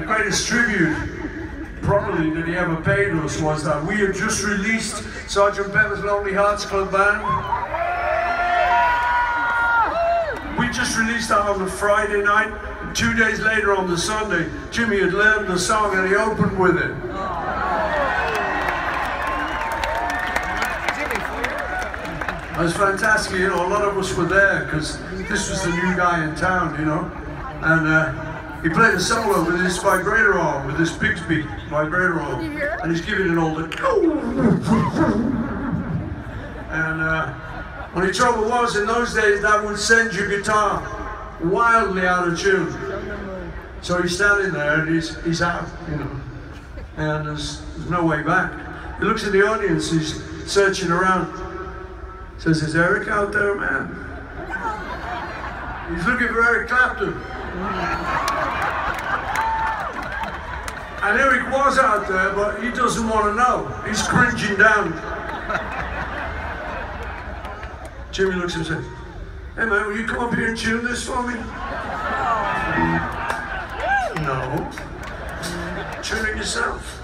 the greatest tribute probably that he ever paid us was that we had just released Sergeant Pepper's Lonely Hearts Club Band. We just released that on the Friday night. And two days later on the Sunday, Jimi had learned the song and he opened with it. It was fantastic, you know, a lot of us were there because this was the new guy in town, you know. And uh, he played a solo with this vibrator arm, with this Bigsby vibrator arm. And he's giving it all the... And uh, only trouble was, in those days, that would send your guitar wildly out of tune. So he's standing there and he's, he's out, you know. And there's, there's no way back. He looks at the audience, he's searching around. Says, is Eric out there, man? He's looking for Eric Clapton. And Eric was out there, but he doesn't want to know. He's cringing down. Jimi looks at him and says, Hey man, will you come up here and tune this for me? No. Tune it yourself.